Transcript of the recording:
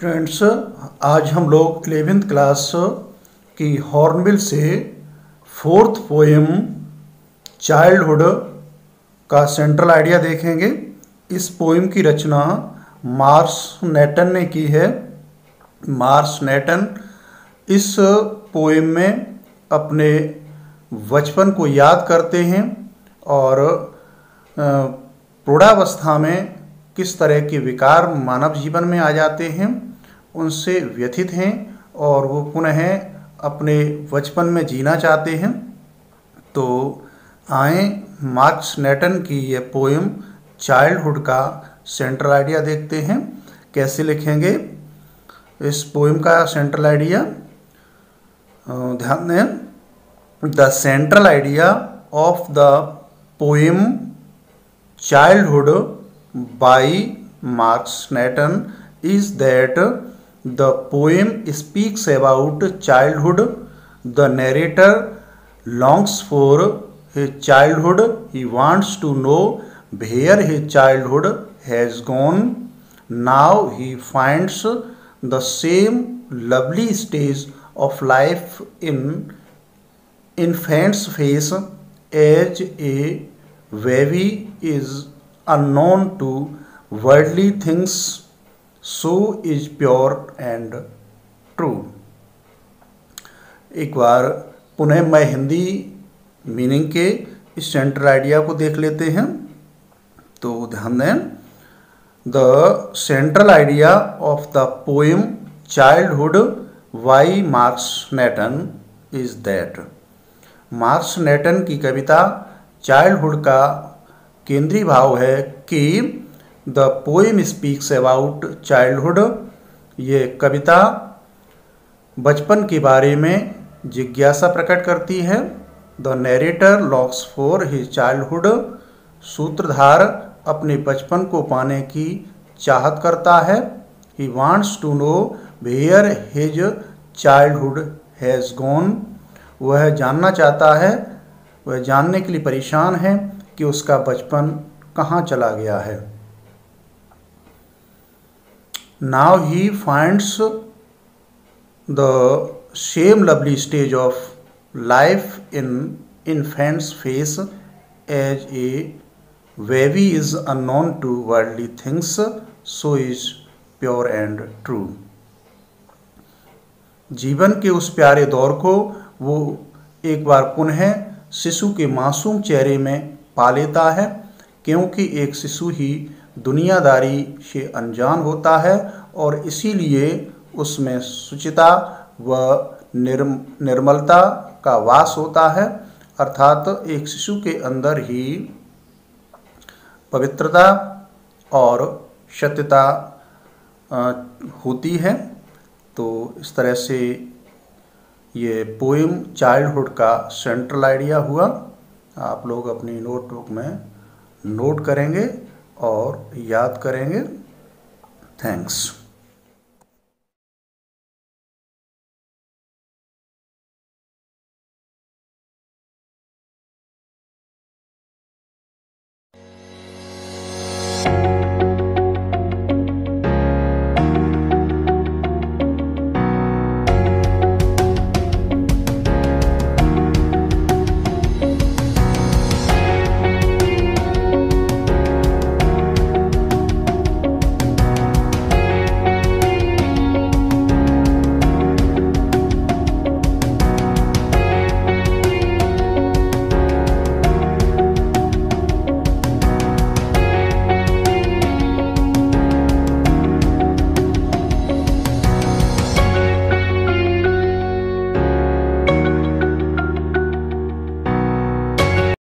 Students आज हम लोग एलेवेंथ क्लास की हॉर्नबिल से फोर्थ पोएम चाइल्डहुड का सेंट्रल आइडिया देखेंगे। इस पोएम की रचना मार्स नेटन ने की है। मार्स नेटन इस पोएम में अपने बचपन को याद करते हैं और प्रौढ़ावस्था में किस तरह के विकार मानव जीवन में आ जाते हैं। उनसे व्यथित हैं और वो पुनः अपने बचपन में जीना चाहते हैं। तो आए मार्क्स नेटन की ये पोएम चाइल्डहुड का सेंट्रल आइडिया देखते हैं। कैसे लिखेंगे? इस पोएम का सेंट्रल आइडिया ध्यान दें, the central idea of the poem childhood by Mark Snatton is that the poem speaks about childhood. The narrator longs for his childhood. He wants to know where his childhood has gone. Now he finds the same lovely stage of life in infant's face as a baby is unknown to worldly things, so is pure and true. एक बार पुनः मैं Hindi meaning के इस central idea को देख लेते हैं। तो ध्यान दें, the central idea of the poem childhood, by Markus Natten is that. Markus Natten की कविता चाइल्डहुड का केंद्रीय भाव है कि the poem speaks about childhood ये कविता बचपन के बारे में जिज्ञासा प्रकट करती है। The narrator looks for his childhood सूत्रधार अपने बचपन को पाने की चाहत करता है। He wants to know where his childhood has gone वह जानना चाहता है। वह जानने के लिए परेशान है कि उसका बचपन कहाँ चला गया है। Now he finds the same lovely stage of life in infants face as a baby is unknown to worldly things so is pure and true जीवन के उस प्यारे दौर को वो एक बार पुनः शिशु के मासूम चेहरे में पा लेता है, क्योंकि एक शिशु ही दुनियादारी से अनजान होता है और इसीलिए उसमें सुचिता व निर्म, निर्मलता का वास होता है। अर्थात एक शिशु के अंदर ही पवित्रता और सत्यता होती है। तो इस तरह से ये पोइम चाइल्डहुड का सेंट्रल आइडिया हुआ। आप लोग अपनी नोटबुक में नोट करेंगे। और याद करेंगे। थैंक्स